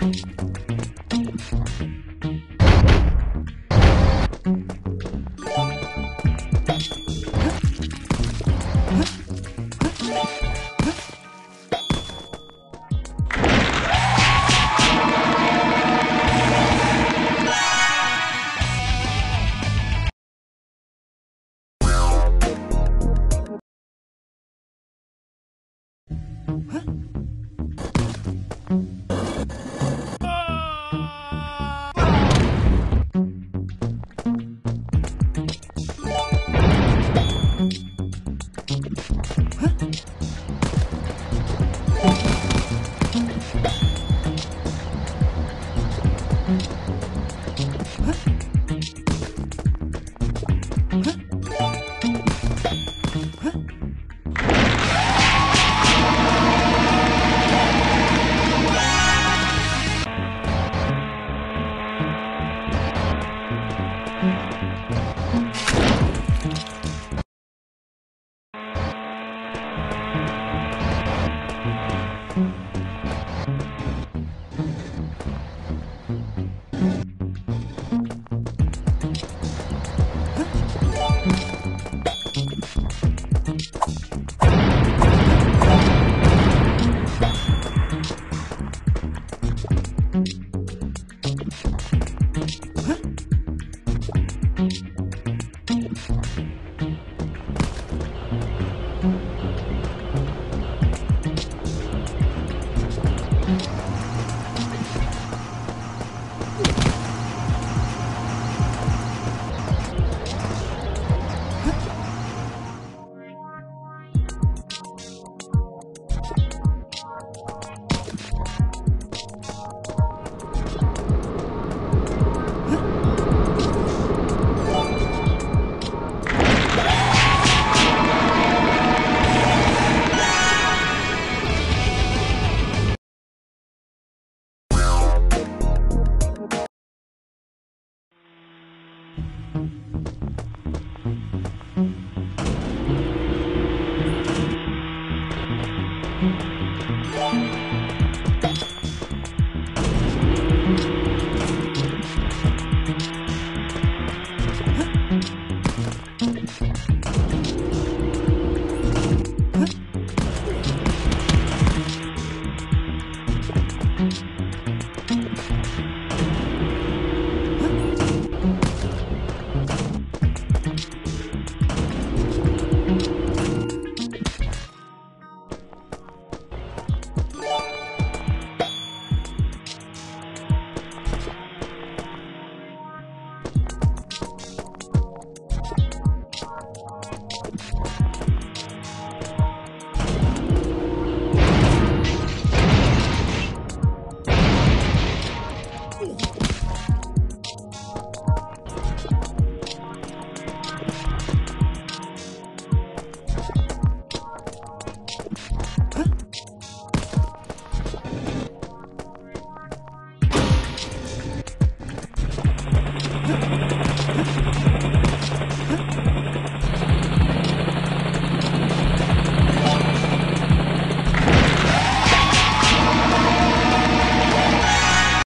Huh? Mm-hmm.